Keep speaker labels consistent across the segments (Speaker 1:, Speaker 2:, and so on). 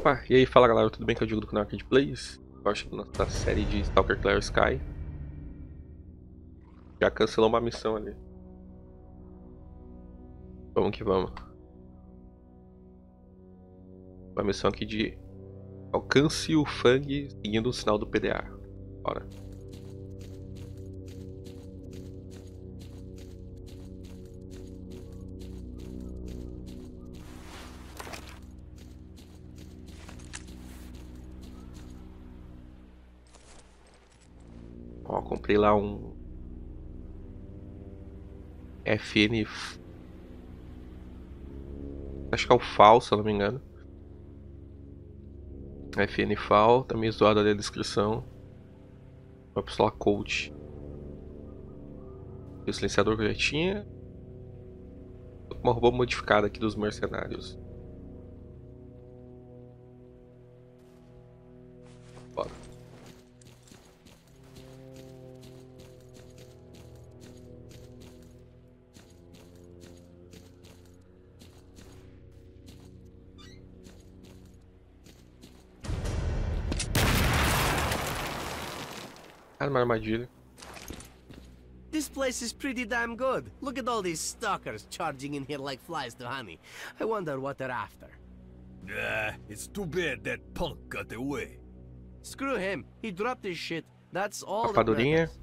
Speaker 1: Opa, e aí, fala galera, tudo bem? Que eu digo do canal Arcade Plays. Gosto da nossa série de Stalker Clear Sky. Já cancelou uma missão ali. Vamos que vamos. Uma missão aqui de alcance o Fang seguindo o sinal do PDA. Bora. Comprei lá um FN. Acho que é o FAL, se eu não me engano. FN FAL, tá meio zoado ali a descrição. Uma pistola Colt. O silenciador que eu já tinha. Uma roupa modificada aqui dos mercenários. Ah, uma armadilha.
Speaker 2: This place is pretty damn good. Look at all these stalkers charging in here like flies to honey. I wonder what they're after.
Speaker 3: Ah, it's too bad that punk got away.
Speaker 2: Screw him. He dropped his shit. That's all that
Speaker 1: Rapadurinha.
Speaker 2: matters.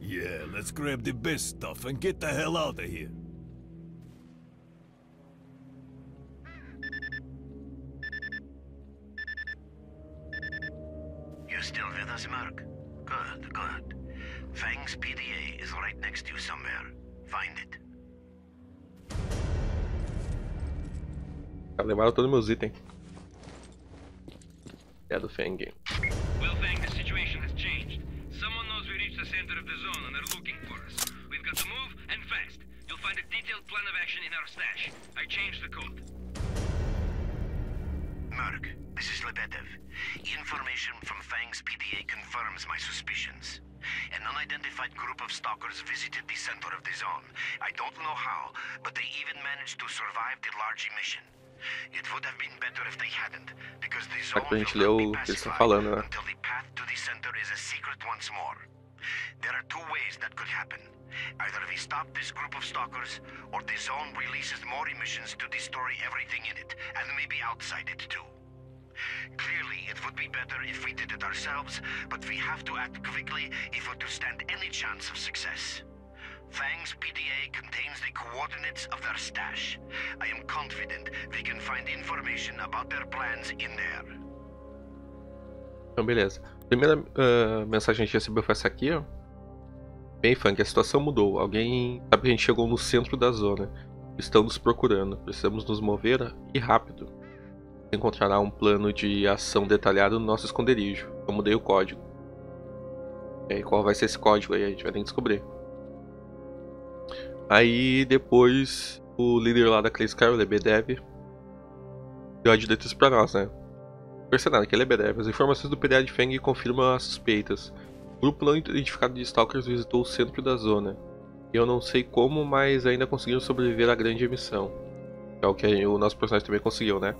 Speaker 3: Yeah, let's grab the best stuff and get the hell out of here.
Speaker 4: You still with us, Merc? Good, good. Fang's PDA is right next to you somewhere. Find it.
Speaker 1: Já levaram todos meus itens. É do Feng.
Speaker 5: Well, Fang, the situation has changed. Someone knows we reached the center of the zone and they're looking for us. We've got to move and fast. You'll find a detailed plan of action in our stash. I changed the code.
Speaker 4: Merc, this is Lebedev. Information from Fang's PDA confirms my suspicions. An unidentified group of stalkers visited the center of the zone. I don't know how, but they even managed to survive the large emission. It would have been better if they hadn't, because the zone
Speaker 1: pra
Speaker 4: will not be
Speaker 1: que eles estão
Speaker 4: pacified until the path to the center is a secret once more. There are two ways that could happen. Either we stop this group of stalkers, or the zone releases more emissions to destroy everything in it, and maybe outside it too. Clearly, it would be better if we did it ourselves, but we have to act quickly if we're to stand any chance of success. Fang's PDA contains the coordinates of their stash. I am confident we can find information about their plans in there.
Speaker 1: Então, beleza. Primeira ah, mensagem que a gente recebeu foi essa aqui, ó. Bem, Funk, a situação mudou. Alguém sabe que a gente chegou no centro da zona. Estão nos procurando. Precisamos nos mover e rápido. Encontrará um plano de ação detalhado no nosso esconderijo. Eu mudei o código. E aí, qual vai ser esse código aí? A gente vai ter que descobrir. Aí, depois, o líder lá da Clay Sky, o Lebedev, deu a diretriz pra nós, né? Mercenário, que é BDF. As informações do PDA de Feng confirmam as suspeitas. O grupo não identificado de Stalkers visitou o centro da zona. Eu não sei como, mas ainda conseguiram sobreviver à grande emissão. É o que o nosso personagem também conseguiu, né?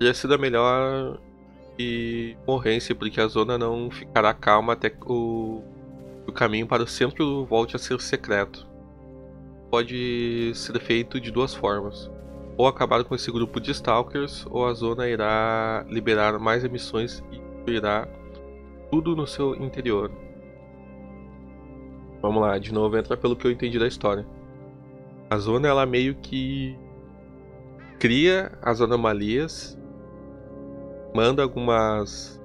Speaker 1: Teria sido melhor e morrência, porque a zona não ficará calma até que o, o caminho para o centro volte a ser secreto. Pode ser feito de duas formas ou acabar com esse grupo de Stalkers, ou a zona irá liberar mais emissões e destruirá tudo no seu interior. Vamos lá, de novo entra pelo que eu entendi da história. A zona ela meio que cria as anomalias, manda algumas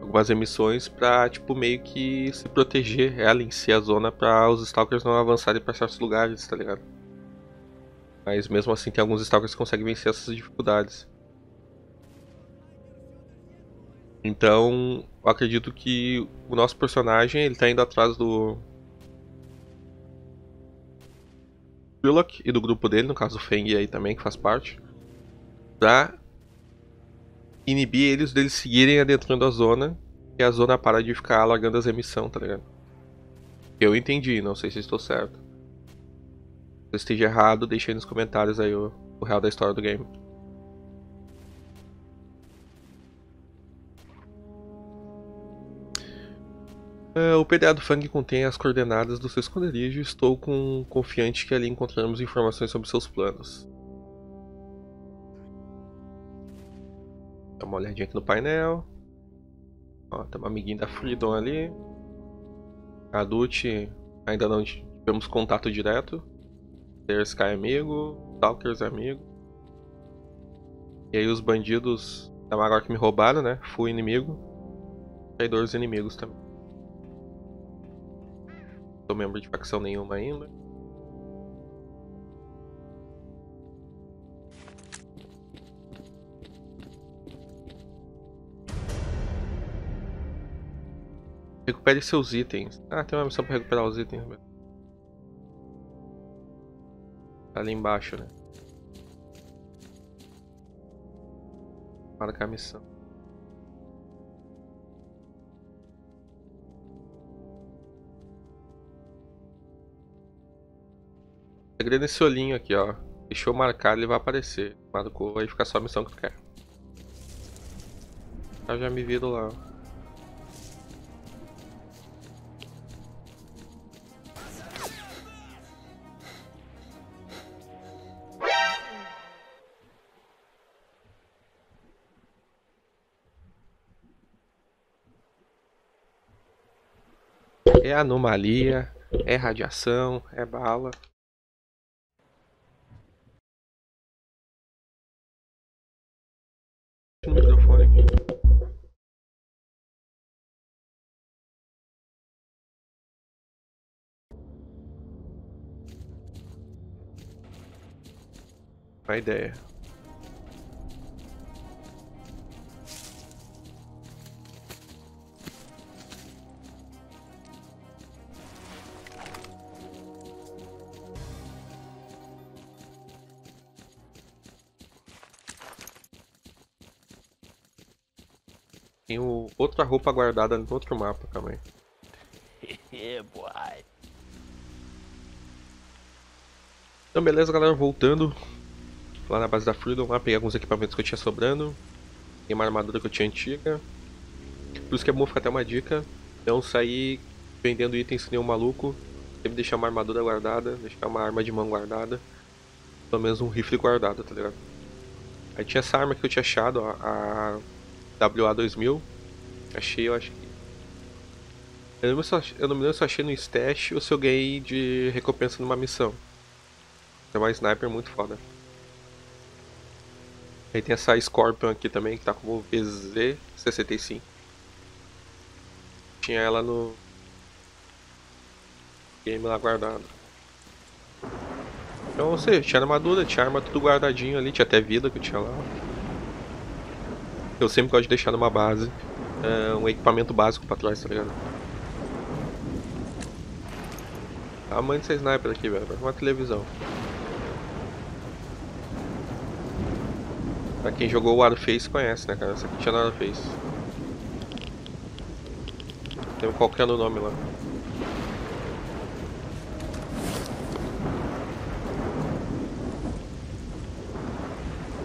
Speaker 1: algumas emissões pra tipo meio que se proteger ela em si a zona para os stalkers não avançarem para certos lugares, tá ligado? Mas mesmo assim tem alguns stalkers que conseguem vencer essas dificuldades. Então, eu acredito que o nosso personagem ele tá indo atrás do Sherlock e do grupo dele, no caso o Feng aí também, que faz parte, pra inibir eles deles seguirem adentrando a zona e a zona para de ficar alagando as emissões, tá ligado? Eu entendi, não sei se estou certo. Se eu esteja errado, deixe aí nos comentários aí o, o real da história do game. Uh, o PDA do Fang contém as coordenadas do seu esconderijo e estou com, confiante que ali encontraremos informações sobre seus planos. Uma olhadinha aqui no painel. Ó, tem uma amiguinha da Freedom ali. A Dutch ainda não tivemos contato direto. Ter Sky é amigo, Stalkers é amigo. E aí os bandidos da Magor que me roubaram, né? Fui inimigo. Traidores inimigos também. Sou membro de facção nenhuma ainda. Recupere seus itens. Ah, tem uma missão para recuperar os itens. Tá ali embaixo, né? Marca a missão. segredo nesse olhinho aqui, ó. Deixou marcar, ele vai aparecer. Marcou, aí fica só a missão que tu quer. Eu já me viro lá. É anomalia, é radiação, é bala. microfone. A ideia. Outra roupa guardada no outro mapa também. Então beleza galera, voltando lá na base da Freedom, lá peguei alguns equipamentos que eu tinha sobrando. Tem uma armadura que eu tinha antiga. Por isso que é bom ficar até uma dica. Não sair vendendo itens que nem um maluco. Sempre deixar uma armadura guardada, deixar uma arma de mão guardada. Pelo menos um rifle guardado, tá ligado? Aí tinha essa arma que eu tinha achado, ó, a WA2000. Achei, eu acho que. Eu não, me eu não me lembro se eu achei no stash ou se eu ganhei de recompensa numa missão. É uma sniper muito foda. Aí tem essa Scorpion aqui também, que tá como VZ65. Tinha ela no game lá guardado. Então, ou seja, tinha armadura, tinha arma tudo guardadinho ali, tinha até vida que eu tinha lá. Eu sempre gosto de deixar numa base uh, um equipamento básico pra trás, tá ligado? Tamanho dessa sniper aqui, velho. Uma televisão. Pra quem jogou o Warface conhece, né, cara? Essa aqui tinha no Warface. Tem qualquer no nome lá.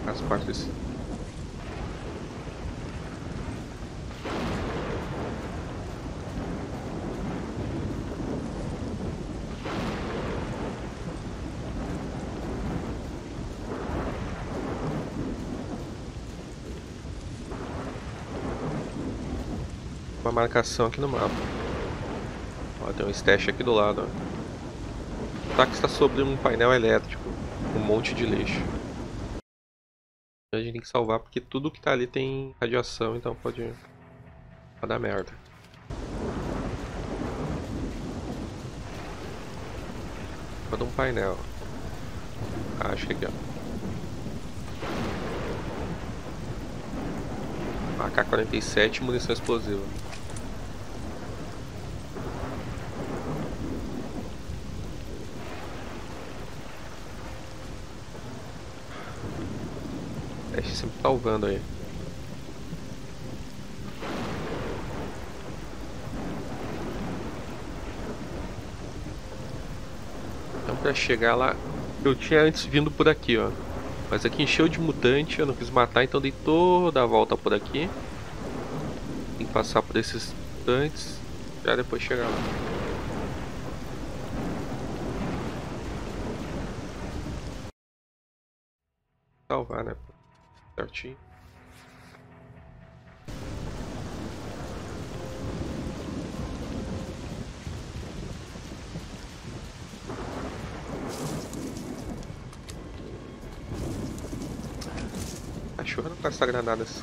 Speaker 1: As partes uma marcação aqui no mapa. Ó, tem um stash aqui do lado. Ó. O táxi está sobre um painel elétrico, um monte de lixo. A gente tem que salvar porque tudo que está ali tem radiação, então pode, pode dar merda. Pode um painel. Ah, acho que aqui, ó. AK-47 munição explosiva. Sempre salvando aí. Então pra chegar lá, eu tinha antes vindo por aqui, ó. Mas aqui encheu de mutante, eu não quis matar, então dei toda a volta por aqui. Tem que passar por esses mutantes. Já depois chegar lá. Salvar, né? Certinho. Cachorro não gasta granada esses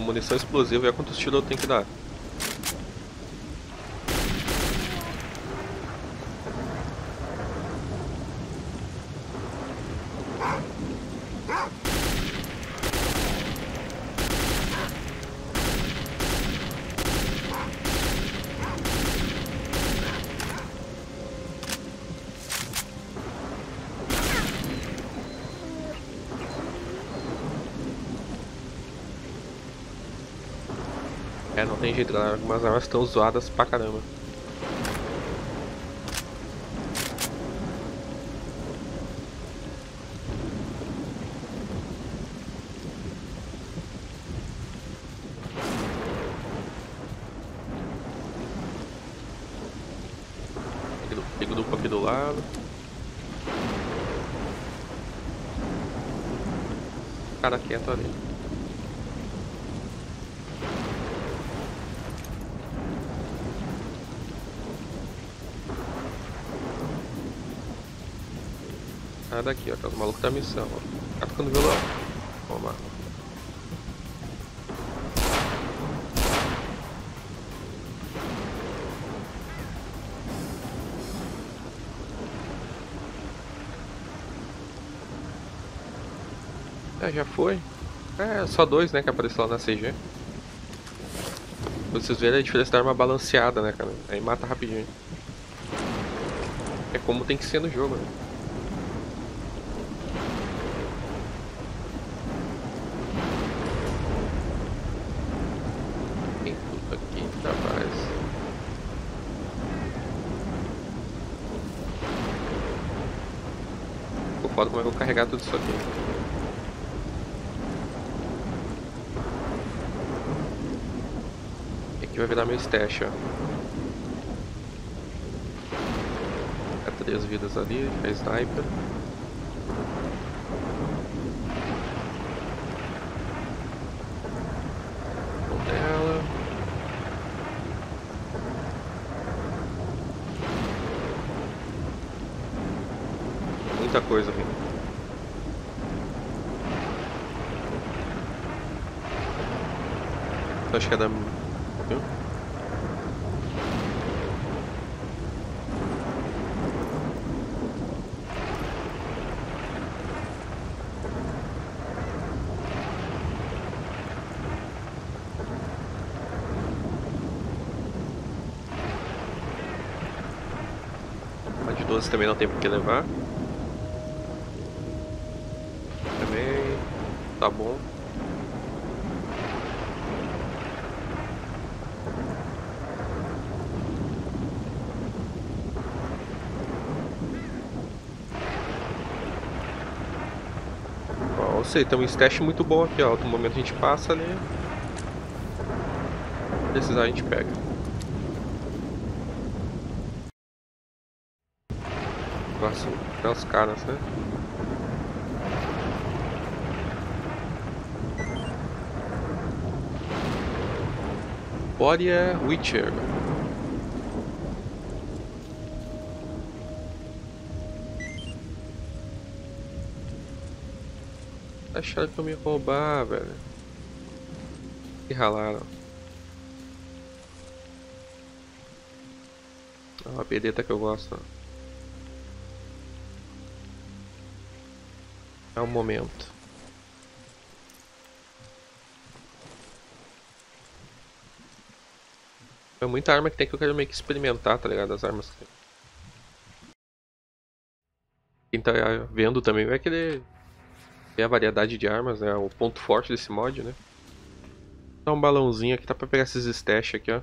Speaker 1: munição explosiva é quantos tiros eu tenho que dar. É, não tem jeito, galera. Algumas armas estão zoadas pra caramba. Ligo- Ligo duplo aqui do lado. Cara quieto ali. Daqui, ó, tá os malucos da missão, ó. Tá tocando violão. Toma. É, já foi. É, só dois, né, que apareceu lá na CG. Pra vocês verem a diferença da arma balanceada, né, cara? Aí mata rapidinho. É como tem que ser no jogo, né? Tem tudo aqui pra base. Ficou carregar tudo isso aqui. Aqui vai virar meu stash, ó. Fica três vidas ali, a sniper. Muita coisa vindo. Acho que é da. Viu? De 12 também não tem por que levar. Também tá bom. Ó, eu sei, tem um stash muito bom aqui, ó. Outro momento a gente passa ali. Se precisar a gente pega. Nossa, tem os caras, né? Boria Witcher. Acharam que eu me roubar, velho. E ralaram. Ah, a pedeta que eu gosto. É o momento. É muita arma que tem que eu quero meio que experimentar, tá ligado? As armas que. Quem tá vendo também vai querer ver a variedade de armas, né? O ponto forte desse mod, né? Dá um balãozinho aqui, tá pra pegar esses stash aqui, ó.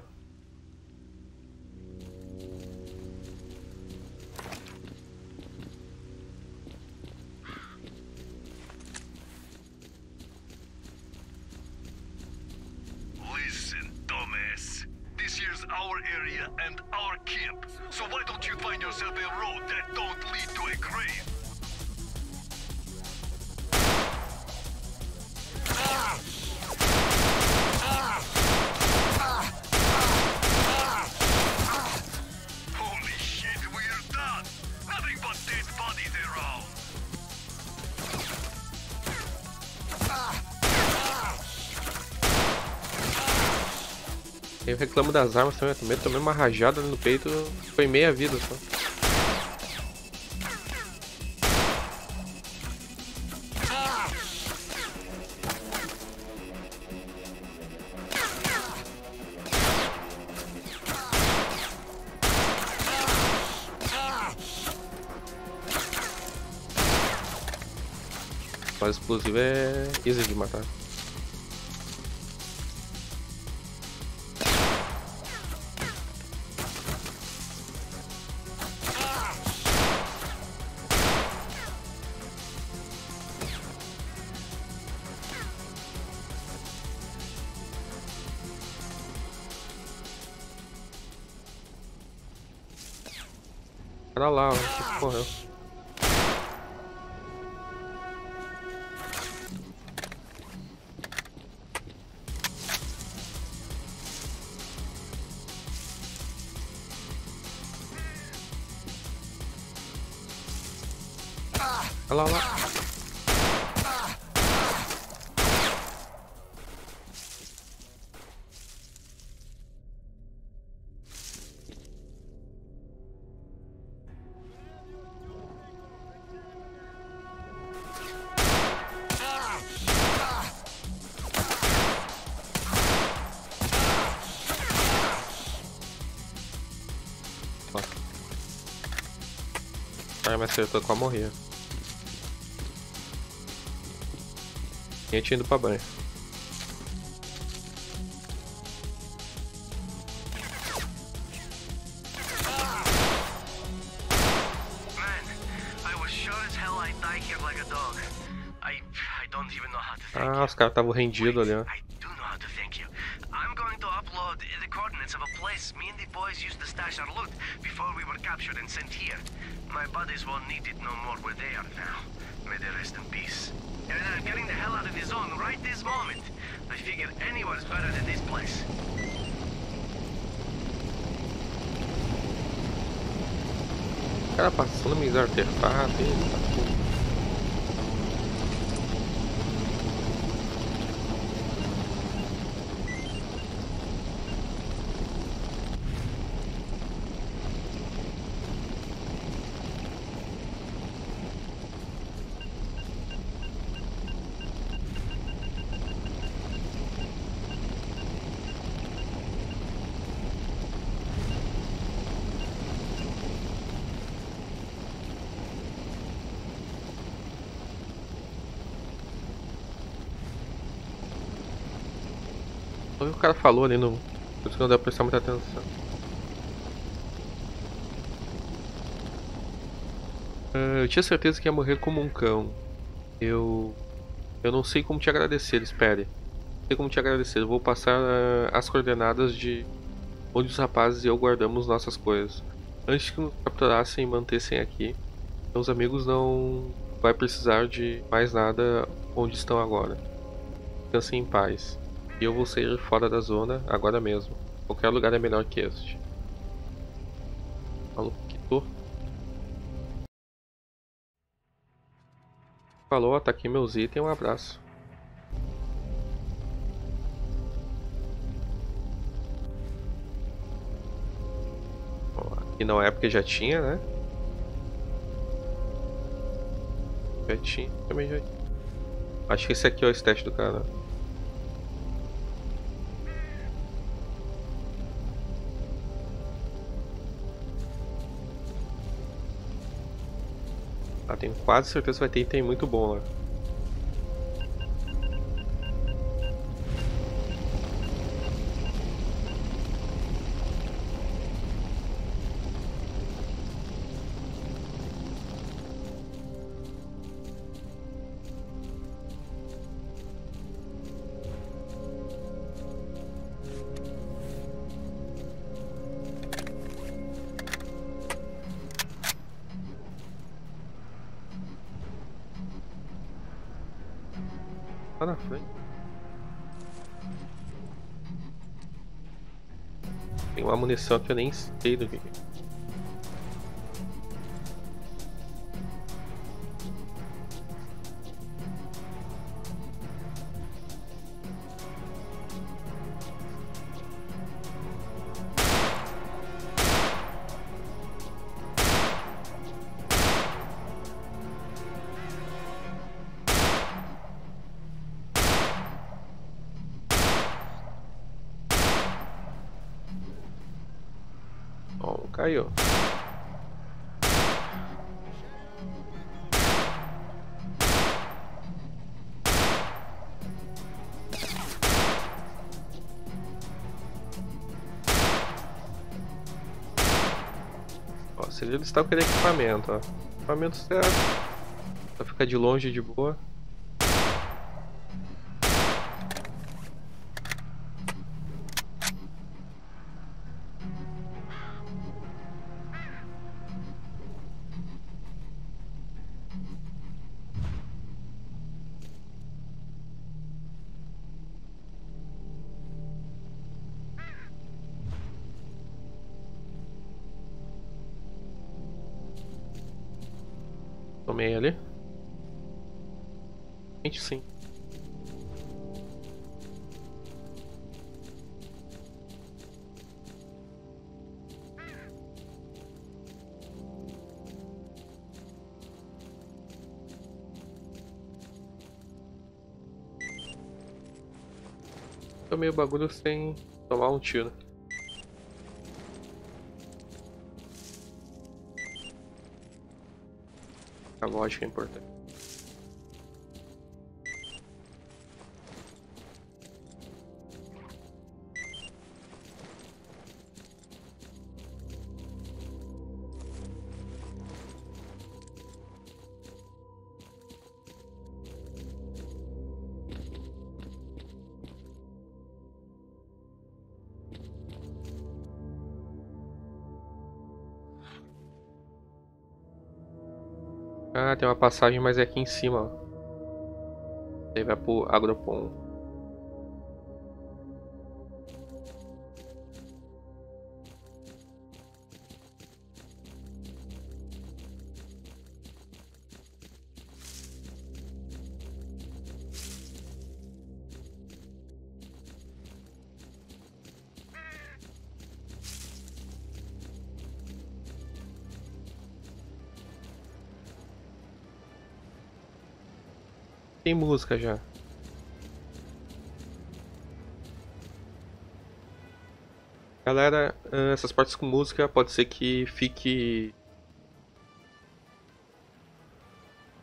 Speaker 1: Eu reclamo das armas também, eu também tomei uma rajada no peito, foi meia vida só. Mas explosivo é easy de matar. Lá, ó, que correu.
Speaker 4: Dog. I I don't even know how to thank
Speaker 1: Ah, os caras estavam rendidos ali, ó. Cara passando meus artefatos. Cara falou ali no. Por isso que não deu pra prestar muita atenção. Ah, eu tinha certeza que ia morrer como um cão. Eu. Eu não sei como te agradecer, espere. Não sei como te agradecer. Eu vou passar ah, as coordenadas de onde os rapazes e eu guardamos nossas coisas. Antes que nos capturassem e mantessem aqui, meus amigos não vai precisar de mais nada onde estão agora. Descansem em paz. E eu vou sair fora da zona agora mesmo. Qualquer lugar é melhor que este. Falou. Falou, tá meus itens, um abraço. Aqui não é porque já tinha, né? Já tinha, também já tinha. Acho que esse aqui é o stat do cara. Ah, tenho quase certeza que vai ter item muito bom lá. Na frente. Tem uma munição que eu nem sei do que. é. Se eles estão querendo equipamento, ó. Equipamento certo. Pra ficar de longe de boa. Tomei o bagulho sem tomar um tiro. A lógica é importante. Tem uma passagem, mas é aqui em cima, ó. Aí vai pro Agropon. Tem música já. Galera, ah, essas partes com música pode ser que fique.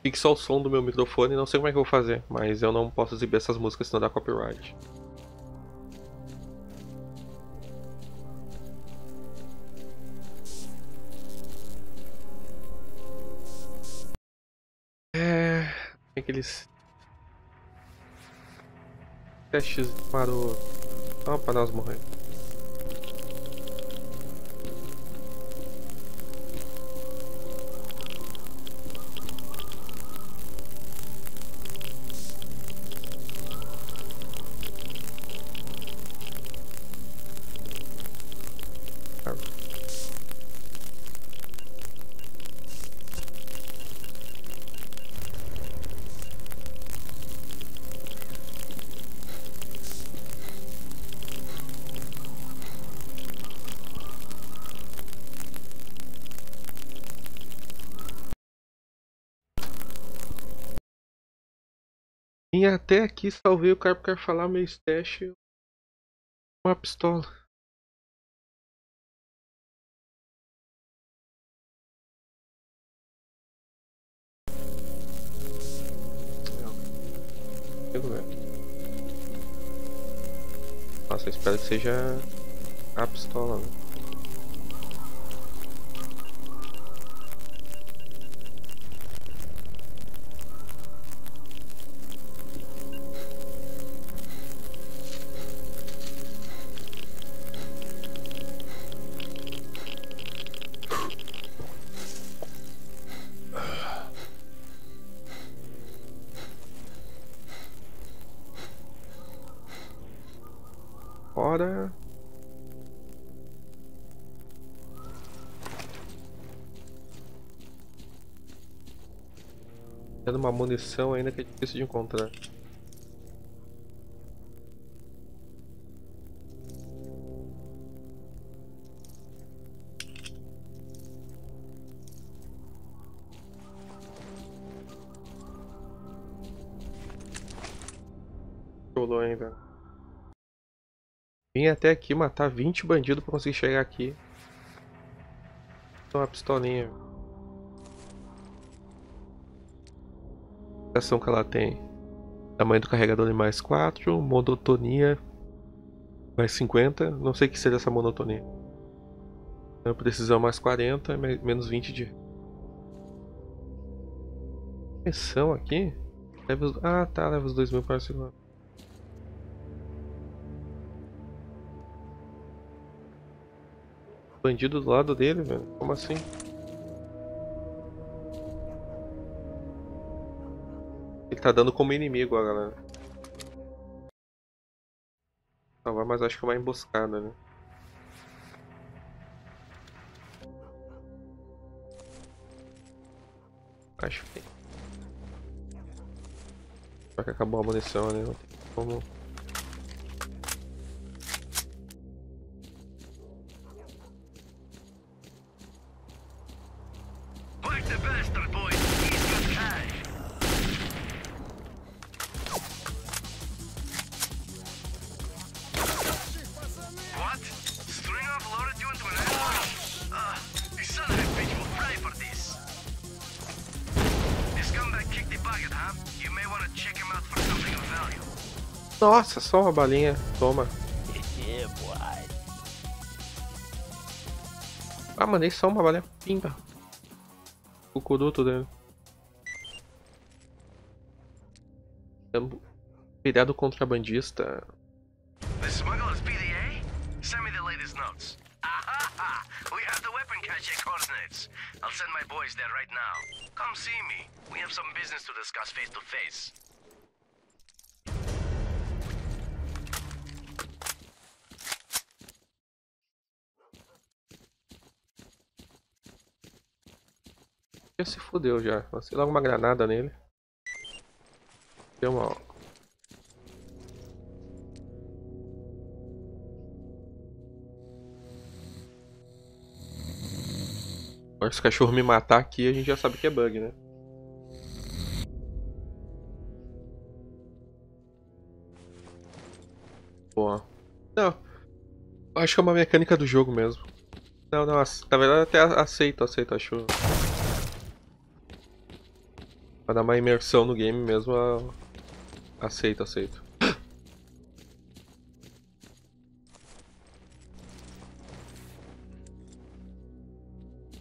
Speaker 1: Fique só o som do meu microfone, não sei como é que eu vou fazer, mas eu não posso exibir essas músicas senão dá copyright. É. Aqueles. Testes maroto. Só pra nós morrer. Vim até aqui, salvei o cara porque falar meu stash. Uma pistola. Chego, velho. Nossa, espero que seja a pistola, né? Agora. Tendo uma munição ainda que é difícil de encontrar. Vim até aqui matar 20 bandidos pra conseguir chegar aqui. Uma pistolinha. A ação que ela tem. Tamanho do carregador de mais 4. Monotonia mais 50. Não sei o que seria essa monotonia. Precisão mais 40. Menos 20 de. Missão aqui? Ah tá, leva os 2000 para cima. Bandido do lado dele, velho. Como assim? Ele tá dando como inimigo a galera. Salvar, mas acho que é uma emboscada, né? Acho que. Só que acabou a munição, né? Como. Nossa, só uma balinha. Toma. Ah, mandei só uma balinha. Pimba. O curuto dele. Cuidado contrabandista.
Speaker 4: The smuggler's PDA? Send me the latest notes. Aha! We have the weapon cache coordinates. I'll send my boys there right now. Come see me. We have some business to discuss face to face.
Speaker 1: Já se fudeu já. Lancei logo uma granada nele. Deu uma. Agora se o cachorro me matar aqui, a gente já sabe que é bug, né? Boa. Não. Acho que é uma mecânica do jogo mesmo. Não, não, na verdade até aceito, aceito, acho. Pra dar uma imersão no game mesmo, eu aceito, aceito.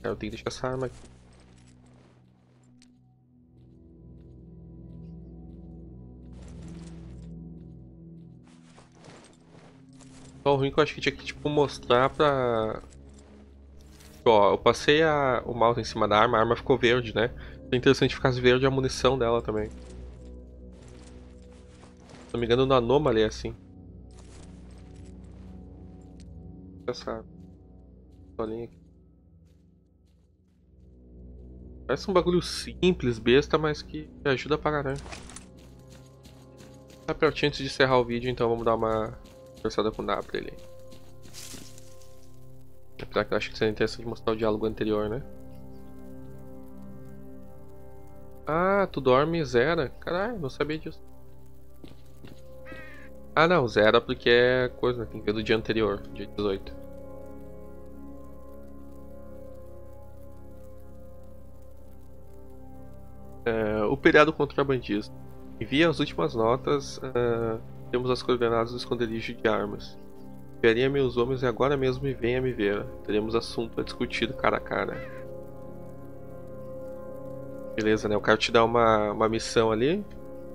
Speaker 1: Cara, eu tenho que deixar essa arma aqui. Só ruim que eu acho que tinha que tipo mostrar pra. Ó, eu passei a... o mouse em cima da arma, a arma ficou verde, né? É interessante ficasse verde a munição dela também. Se não me engano no Anomaly é assim. Essa bolinha aqui. Parece um bagulho simples, besta, mas que ajuda pra caralho. Tá pertinho antes de encerrar o vídeo, então vamos dar uma conversada com o W ali. Apesar que eu acho que seria interessante mostrar o diálogo anterior, né? Ah, tu dorme e zera. Caralho, não sabia disso. Ah não, zera porque é coisa, tem que ver do dia anterior, dia 18. É, o periado contrabandista. Envia as últimas notas. é, temos as coordenadas do esconderijo de armas. Enviaria meus homens agora mesmo e venha me ver. Teremos assunto a discutir cara a cara. Beleza, né? O cara te dá uma, uma missão ali.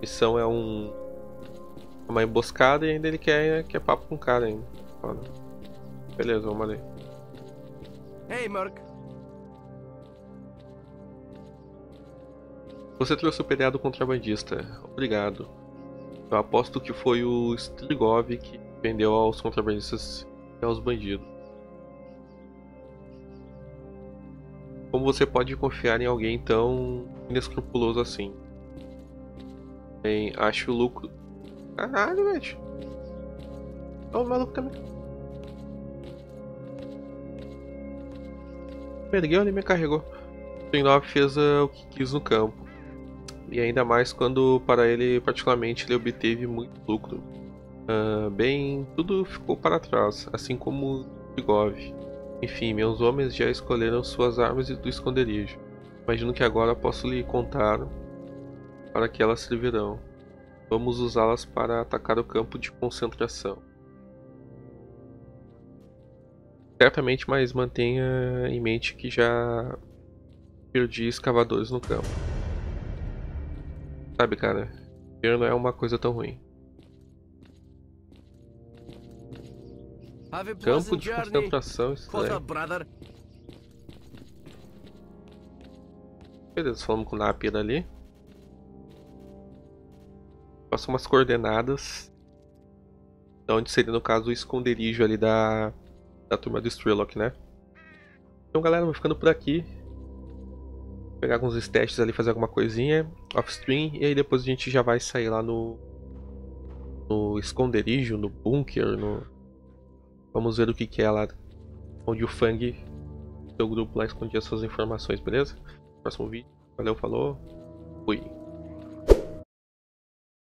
Speaker 1: Missão é um. Uma emboscada e ainda ele quer, quer papo com o cara ainda. Foda. Beleza, vamos ali.
Speaker 2: Hey, Merc.
Speaker 1: Você trouxe o peleado contrabandista. Obrigado. Eu aposto que foi o Strigov que vendeu aos contrabandistas e aos bandidos. Como você pode confiar em alguém tão inescrupuloso assim? Bem, acho o lucro. Caralho, velho. O maluco também. Ergueu e me carregou. Spin-off fez uh, o que quis no campo. E ainda mais quando, para ele, particularmente, ele obteve muito lucro. Uh, bem, tudo ficou para trás, assim como Bigov. Enfim, meus homens já escolheram suas armas e do esconderijo. Imagino que agora posso lhe contar para que elas servirão. Vamos usá-las para atacar o campo de concentração. Certamente, mas mantenha em mente que já perdi escavadores no campo. Sabe, cara, não é uma coisa tão ruim. Campo de concentração estranho. Beleza, falamos com o Napier ali. Passa umas coordenadas. De onde seria, no caso, o esconderijo ali da, da turma do Strelok, né? Então, galera, vou ficando por aqui. Vou pegar alguns testes ali, fazer alguma coisinha off-stream. E aí depois a gente já vai sair lá no, no esconderijo, no bunker, no... Vamos ver o que, que é lá onde o Fang, seu grupo lá, escondia suas informações, beleza? Próximo vídeo. Valeu, falou. Fui.